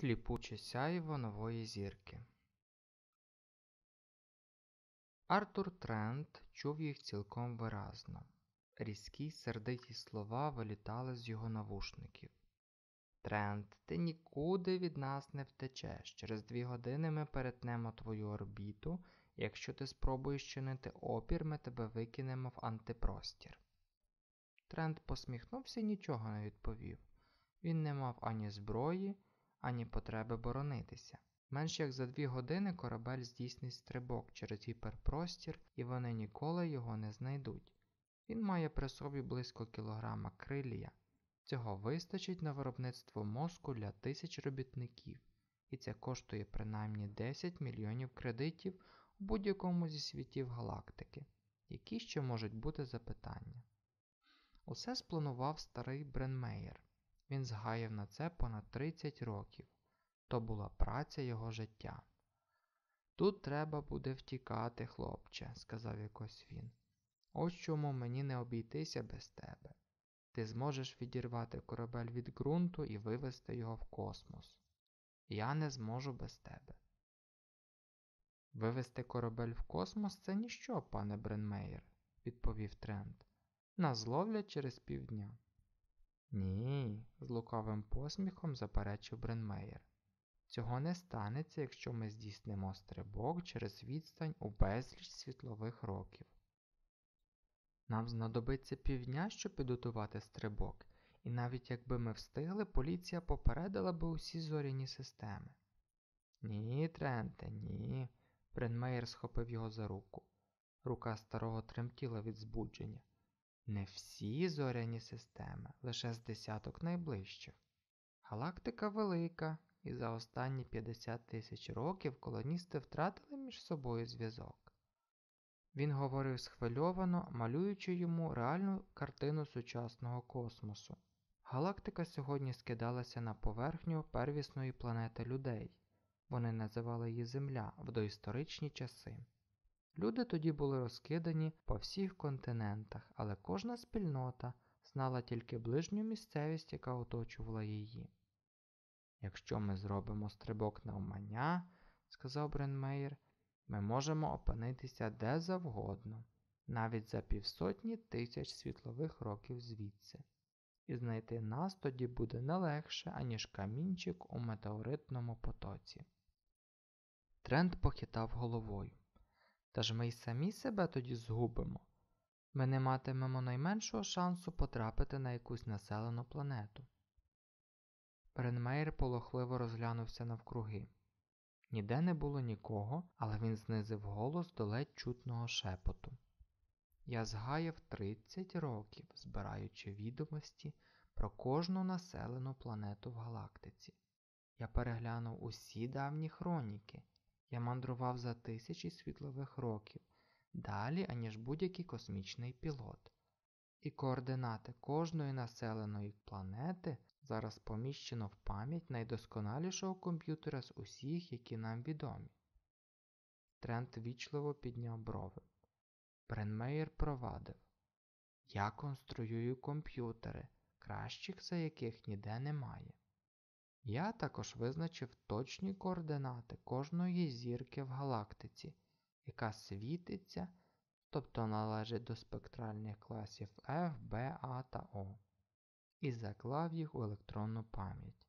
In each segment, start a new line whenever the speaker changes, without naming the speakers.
Сліпуче сяйво нової зірки. Артур Трент чув їх цілком виразно. Різкі сердиті слова вилітали з його навушників. Трент, ти нікуди від нас не втечеш. Через дві години ми перетнемо твою орбіту, якщо ти спробуєш чинити опір, ми тебе викинемо в антипростір. Трент посміхнувся і нічого не відповів. Він не мав ані зброї, ані потреби боронитися. Менш як за дві години корабель здійснить стрибок через гіперпростір, і вони ніколи його не знайдуть. Він має при собі близько кілограма крилія. Цього вистачить на виробництво мозку для тисяч робітників, і це коштує принаймні 10 мільйонів кредитів у будь-якому зі світів галактики. Які ще можуть бути запитання? Усе спланував старий Бренмеєр. Він згаяв на це понад 30 років. То була праця його життя. Тут треба буде втікати, хлопче, сказав якось він. Ось чому мені не обійтися без тебе. Ти зможеш відірвати корабель від ґрунту і вивести його в космос. Я не зможу без тебе. Вивести корабель в космос це ніщо, пане Бренмеєр, відповів Трент. Нас зловлять через півдня. Ні, з лукавим посміхом заперечив Бренмеєр. Цього не станеться, якщо ми здійснимо стрибок через відстань у безліч світлових років. Нам знадобиться півдня, щоб підготувати стрибок, і навіть якби ми встигли, поліція попередила би усі зоряні системи. Ні, Тренте, ні. Бренмеєр схопив його за руку. Рука старого тремтіла від збудження. Не всі зоряні системи, лише з десяток найближчих. Галактика велика, і за останні 50 тисяч років колоністи втратили між собою зв'язок. Він говорив схвильовано, малюючи йому реальну картину сучасного космосу. Галактика сьогодні скидалася на поверхню первісної планети людей. Вони називали її Земля в доісторичні часи. Люди тоді були розкидані по всіх континентах, але кожна спільнота знала тільки ближню місцевість, яка оточувала її. Якщо ми зробимо стрибок на умання, сказав Бренмеєр, ми можемо опинитися де завгодно, навіть за півсотні тисяч світлових років звідси, і знайти нас тоді буде не легше, аніж камінчик у метеоритному потоці. Тренд похитав головою. Та ж ми й самі себе тоді згубимо. Ми не матимемо найменшого шансу потрапити на якусь населену планету. Бренмейер полохливо розглянувся навкруги. Ніде не було нікого, але він знизив голос до ледь чутного шепоту. Я згаяв 30 років, збираючи відомості про кожну населену планету в галактиці. Я переглянув усі давні хроніки. Я мандрував за тисячі світлових років, далі, аніж будь-який космічний пілот. І координати кожної населеної планети зараз поміщено в пам'ять найдосконалішого комп'ютера з усіх, які нам відомі. Трент вічливо підняв брови. Бренмейер провадив. Я конструюю комп'ютери, кращих за яких ніде немає. Я також визначив точні координати кожної зірки в галактиці, яка світиться, тобто належить до спектральних класів F, B, A та O, і заклав їх у електронну пам'ять.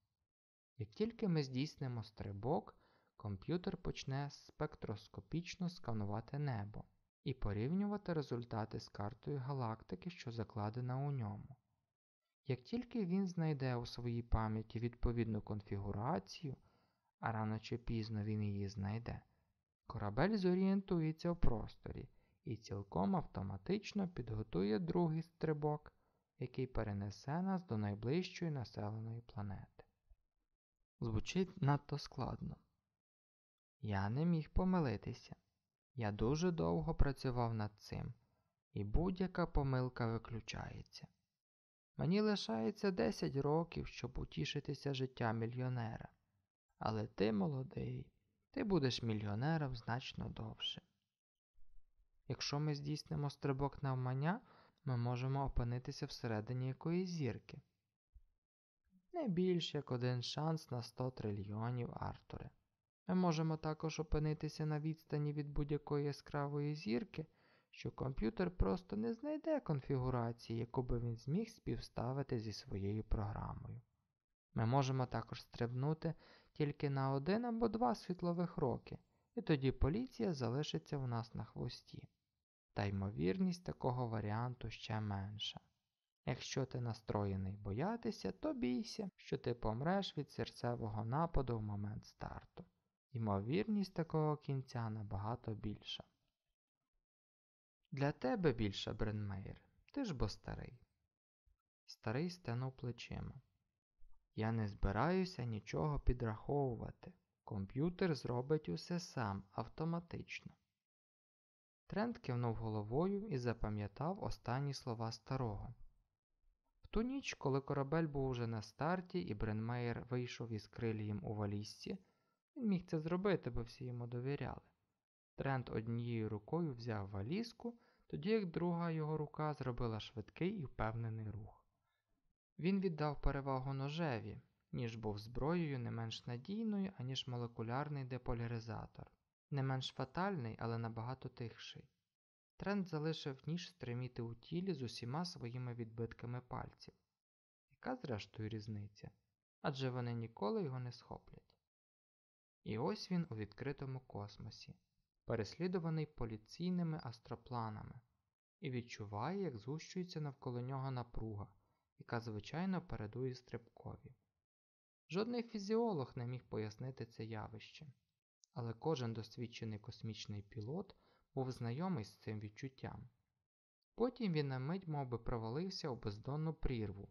Як тільки ми здійснимо стрибок, комп'ютер почне спектроскопічно сканувати небо і порівнювати результати з картою галактики, що закладена у ньому. Як тільки він знайде у своїй пам'яті відповідну конфігурацію, а рано чи пізно він її знайде, корабель зорієнтується в просторі і цілком автоматично підготує другий стрибок, який перенесе нас до найближчої населеної планети. Звучить надто складно. Я не міг помилитися. Я дуже довго працював над цим, і будь-яка помилка виключається. Мені лишається 10 років, щоб утішитися життя мільйонера. Але ти молодий, ти будеш мільйонером значно довше. Якщо ми здійснимо стрибок навмання, ми можемо опинитися всередині якоїсь зірки. Не більш як один шанс на 100 трильйонів, Артуре. Ми можемо також опинитися на відстані від будь-якої яскравої зірки, що комп'ютер просто не знайде конфігурації, яку би він зміг співставити зі своєю програмою. Ми можемо також стрибнути тільки на один або два світлових роки, і тоді поліція залишиться в нас на хвості. Та ймовірність такого варіанту ще менша. Якщо ти настроєний боятися, то бійся, що ти помреш від серцевого нападу в момент старту. Ймовірність такого кінця набагато більша. Для тебе більше, Бренмейр, ти ж бо старий. Старий стенув плечима. Я не збираюся нічого підраховувати. Комп'ютер зробить усе сам автоматично. Трент кивнув головою і запам'ятав останні слова старого. В ту ніч, коли корабель був уже на старті, і Бренмейер вийшов із крилієм у валізці, він міг це зробити, бо всі йому довіряли. Трент однією рукою взяв валізку, тоді як друга його рука зробила швидкий і впевнений рух. Він віддав перевагу ножеві, ніж був зброєю не менш надійною, аніж молекулярний деполяризатор, не менш фатальний, але набагато тихший. Трент залишив ніж стриміти у тілі з усіма своїми відбитками пальців. Яка, зрештою, різниця? Адже вони ніколи його не схоплять. І ось він у відкритому космосі, переслідуваний поліційними астропланами, і відчуває, як згущується навколо нього напруга, яка звичайно передує стрибкові. Жодний фізіолог не міг пояснити це явище, але кожен досвідчений космічний пілот був знайомий з цим відчуттям. Потім він на мить мов би, провалився у бездонну прірву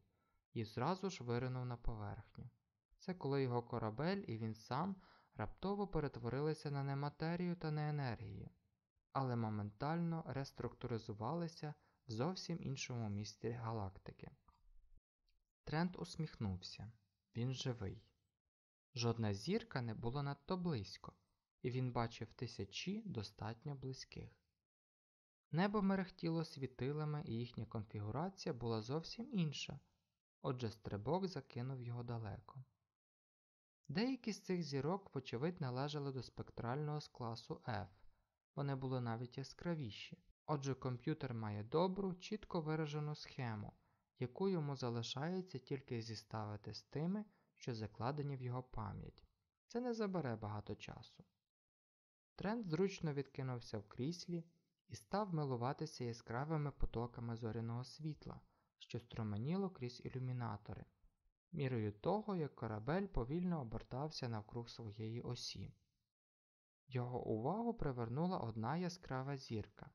і зразу ж виринув на поверхню. Це коли його корабель і він сам раптово перетворилися на нематерію та не енергію, але моментально реструктуризувалися в зовсім іншому місці галактики. Трент усміхнувся. Він живий. Жодна зірка не була надто близько, і він бачив тисячі достатньо близьких. Небо мерехтіло світилами, і їхня конфігурація була зовсім інша, отже стрибок закинув його далеко. Деякі з цих зірок, вочевидь, належали до спектрального з класу F, вони були навіть яскравіші. Отже, комп'ютер має добру, чітко виражену схему, яку йому залишається тільки зіставити з тими, що закладені в його пам'ять. Це не забере багато часу. Трент зручно відкинувся в кріслі і став милуватися яскравими потоками зоряного світла, що струменіло крізь ілюмінатори, мірою того, як корабель повільно обертався навкруг своєї осі. Його увагу привернула одна яскрава зірка,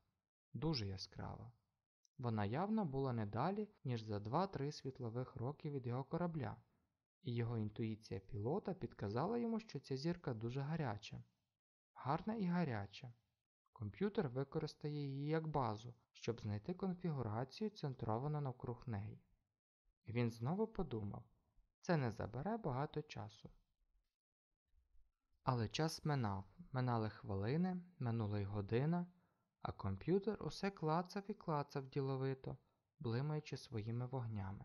дуже яскрава. Вона явно була не далі, ніж за 2-3 світлових роки від його корабля, і його інтуїція пілота підказала йому, що ця зірка дуже гаряча. Гарна і гаряча. Комп'ютер використає її як базу, щоб знайти конфігурацію, центровану навкруг неї. Він знову подумав, це не забере багато часу. Але час минав, минали хвилини, минула й година, а комп'ютер усе клацав і клацав діловито, блимаючи своїми вогнями.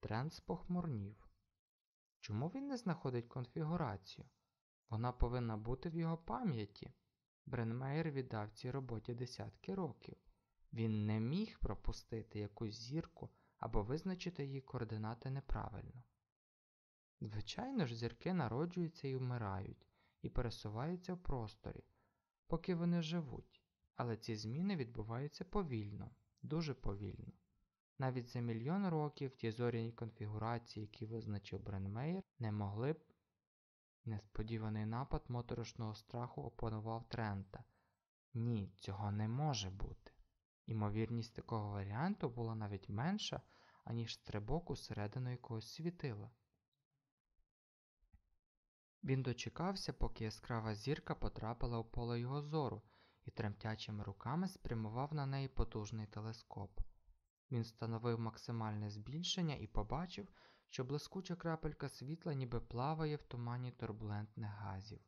Тренд спохмурнів. Чому він не знаходить конфігурацію? Вона повинна бути в його пам'яті. Бренмейер віддав цій роботі десятки років. Він не міг пропустити якусь зірку або визначити її координати неправильно. Звичайно ж, зірки народжуються і вмирають, і пересуваються в просторі, поки вони живуть, але ці зміни відбуваються повільно, дуже повільно. Навіть за мільйон років ті зоряні конфігурації, які визначив Бренмейер, не могли б. Несподіваний напад моторошного страху опанував Трента. Ні, цього не може бути. Імовірність такого варіанту була навіть менша, аніж стрибок усередину якогось світила. Він дочекався, поки яскрава зірка потрапила у поле його зору і тремтячими руками спрямував на неї потужний телескоп. Він встановив максимальне збільшення і побачив, що блискуча крапелька світла ніби плаває в тумані турбулентних газів.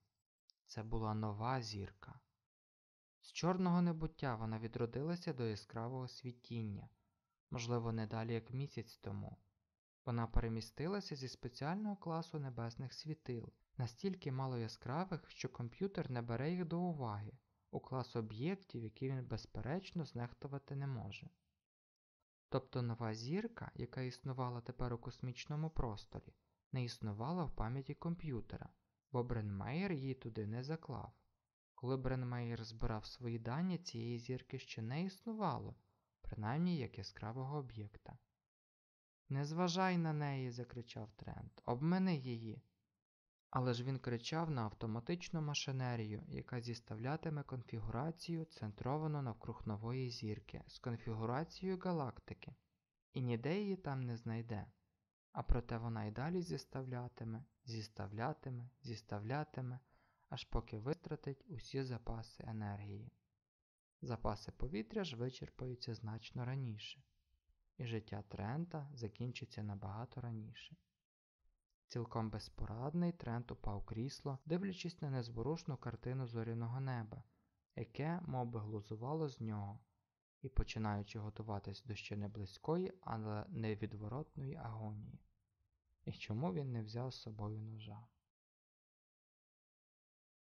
Це була нова зірка. З чорного небуття вона відродилася до яскравого світіння, можливо, не далі як місяць тому. Вона перемістилася зі спеціального класу небесних світил, настільки мало яскравих, що комп'ютер не бере їх до уваги, у клас об'єктів, які він безперечно знехтувати не може. Тобто нова зірка, яка існувала тепер у космічному просторі, не існувала в пам'яті комп'ютера, бо Бренмейер її туди не заклав. Коли Бренмейер збирав свої дані, цієї зірки ще не існувало, принаймні як яскравого об'єкта. Не зважай на неї, закричав Трент, обмени її. Але ж він кричав на автоматичну машинерію, яка зіставлятиме конфігурацію центровано навкруг нової зірки з конфігурацією галактики, і ніде її там не знайде. А проте вона й далі зіставлятиме, зіставлятиме, зіставлятиме, аж поки витратить усі запаси енергії. Запаси повітря ж вичерпаються значно раніше, і життя Трента закінчиться набагато раніше. Цілком безпорадний Трент упав крісло, дивлячись на незворушну картину зоряного неба, яке мов би, глузувало з нього, і починаючи готуватись до ще не близької, але невідворотної агонії. І чому він не взяв з собою ножа?